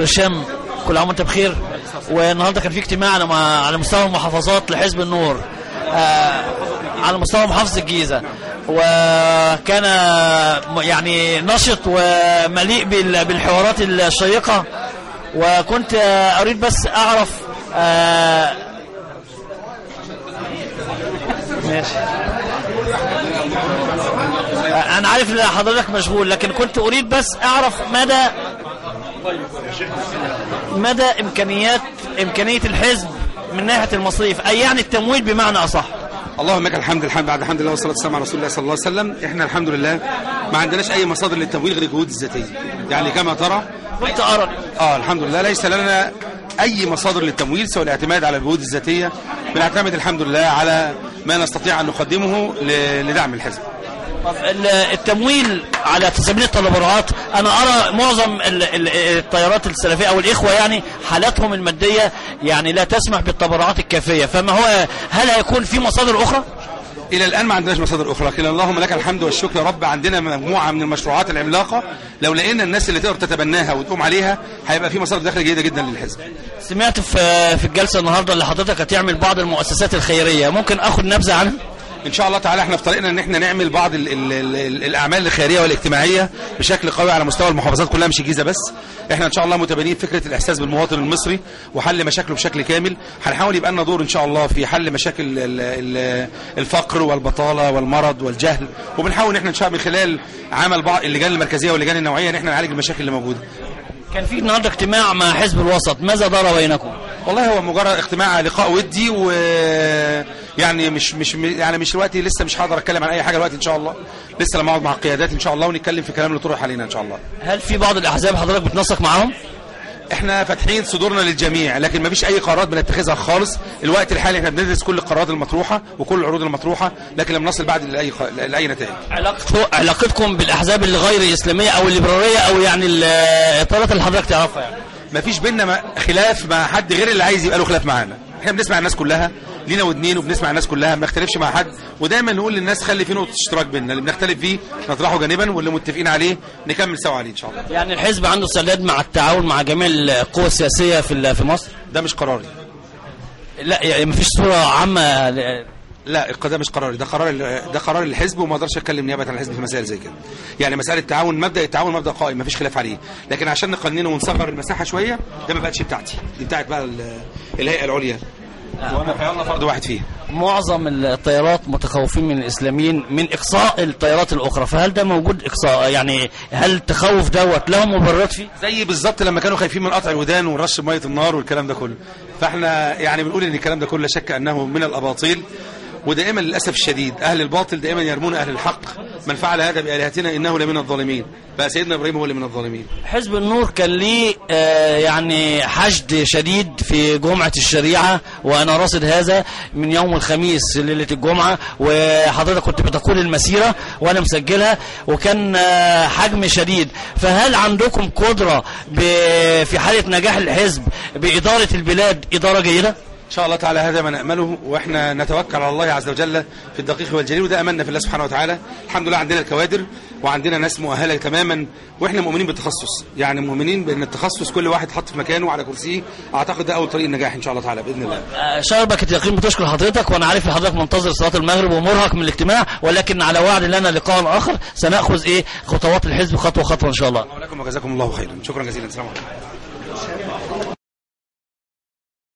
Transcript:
هشام كل عام وانت بخير. والنهارده كان في اجتماع على على مستوى المحافظات لحزب النور آه على مستوى محافظة الجيزة. وكان يعني نشط ومليء بال- بالحوارات الشيقة. وكنت آه، أريد بس أعرف آه ماشي. آه، أنا عارف إن حضرتك مشغول لكن كنت أريد بس أعرف مدى مدى امكانيات إمكانية الحزب من ناحية المصاريف؟ أي يعني التمويل بمعنى أصح؟ اللهم لك الحمد الحمد بعد الحمد لله والصلاة والسلام على رسول الله صلى الله عليه وسلم. إحنا الحمد لله ما عندناش أي مصادر للتمويل غير الجهود الذاتية. يعني كما ترى كنت أرى. آه الحمد لله. ليس لنا أي مصادر للتمويل سوى الاعتماد على الجهود الذاتية. بنعتمد الحمد لله على ما نستطيع أن نقدمه لدعم الحزب. التمويل على سبيل التبرعات أنا أرى معظم ال- ال- التيارات السلفية أو الإخوة يعني حالاتهم المادية يعني لا تسمح بالتبرعات الكافية فما هو هل هيكون في مصادر أخرى؟ إلى الآن ما عندناش مصادر أخرى لكن اللهم لك الحمد والشكر يا رب عندنا مجموعة من المشروعات العملاقة لو لقينا الناس اللي تقدر تتبناها وتقوم عليها هيبقى في مصادر دخل جيدة جدا للحزب سمعت في في الجلسة النهارده اللي حضرتك هتعمل بعض المؤسسات الخيرية ممكن اخد نبذة عنها؟ إن شاء الله تعالى إحنا في طريقنا إن إحنا نعمل بعض ال ال ال ال الأعمال الخيرية والاجتماعية بشكل قوي على مستوى المحافظات كلها مش الجيزة بس. إحنا إن شاء الله متبنين فكرة الإحساس بالمواطن المصري وحل مشاكله بشكل كامل. هنحاول يبقى لنا دور إن شاء الله في حل مشاكل ال ال الفقر والبطالة والمرض والجهل. وبنحاول إن إحنا إن شاء الله من خلال عمل بعض اللجان المركزية واللجان النوعية إن إحنا نعالج المشاكل اللي موجودة. كان في النهارده اجتماع مع حزب الوسط ماذا دار بينكم؟ والله هو مجرد اجتماع لقاء ودي و يعني مش مش يعني مش دلوقتي لسه مش هقدر أتكلم عن أي حاجة دلوقتي إن شاء الله. لسه لما أقعد مع القيادات إن شاء الله ونتكلم في كلام اللي طرح علينا إن شاء الله. هل في بعض الأحزاب حضرتك بتنسق معاهم؟ إحنا فاتحين صدورنا للجميع لكن ما فيش أي قرارات بنتخذها خالص. الوقت الحالي إحنا بندرس كل القرارات المطروحة وكل العروض المطروحة لكن لم نصل بعد لأي خ... لأي نتائج. علاقتكم بالأحزاب اللي غير الاسلاميه أو الليبرالية أو يعني الاطارات اللي حضرتك تعرفها يعني؟ ما فيش بينا خلاف مع حد غير اللي عايز يبقى له خلاف معانا. إحنا بنسمع الناس كلها لينا ودنين وبنسمع الناس كلها ما بنختلفش مع حد. ودايما نقول للناس خلي في نقطه اشتراك بيننا اللي بنختلف فيه نطرحه جانبا واللي متفقين عليه نكمل سوا عليه إن شاء الله. يعني الحزب عنده استعداد مع التعاون مع جميع القوى السياسية في في مصر؟ ده مش قراري. لا يعني مفيش صورة عامة ل- لا ده مش قراري ده قرار ده قرار الحزب وما أقدرش اتكلم نيابة عن الحزب في مسائل زي كده. يعني مسألة التعاون مبدأ التعاون مبدأ قائم ما فيش خلاف عليه. لكن عشان نقننه ونصغر المساحة شوية ده ما بقتش بتاعتي. دي بتاعت بقى ال- الهيئة العليا. وأنا فرد واحد فيها معظم التيارات متخوفين من الإسلاميين من إقصاء التيارات الأخرى فهل ده موجود إقصاء؟ يعني هل التخوف دوت له مبررات فيه؟ زي بالظبط لما كانوا خايفين من قطع الودان ورش مية النار والكلام ده كله. فاحنا يعني بنقول إن الكلام ده كله لا شك أنه من الأباطيل. ودائما للأسف الشديد أهل الباطل دائما يرمون أهل الحق. من فعل هذا بآلهتنا إنه لمن الظالمين. بقى سيدنا إبراهيم هو اللي من الظالمين. حزب النور كان ليه آه، يعني حشد شديد في جمعة الشريعة وأنا راصد هذا من يوم الخميس ليلة الجمعة وحضرتك كنت بتقول المسيرة وأنا مسجلها وكان آه، حجم شديد. فهل عندكم قدرة في حالة نجاح الحزب بإدارة البلاد إدارة جيدة؟ إن شاء الله تعالى هذا ما نأمله وإحنا نتوكل على الله عز وجل في الدقيق والجليل وده أملنا في الله سبحانه وتعالى. الحمد لله عندنا الكوادر وعندنا ناس مؤهلة تماما وإحنا مؤمنين بالتخصص. يعني مؤمنين بأن التخصص كل واحد حط في مكانه وعلى كرسيه. أعتقد ده أول طريق النجاح إن شاء الله تعالى بإذن الله. آه، شربك اليقين بتشكر حضرتك وأنا عارف إن حضرتك منتظر صلاة المغرب ومرهق من الاجتماع ولكن على وعد لنا لقاء آخر سنأخذ إيه خطوات الحزب خطوة خطوة إن شاء الله. ولكم وجزاكم الله خيرا. شكرا جزيلا. السلام عليكم.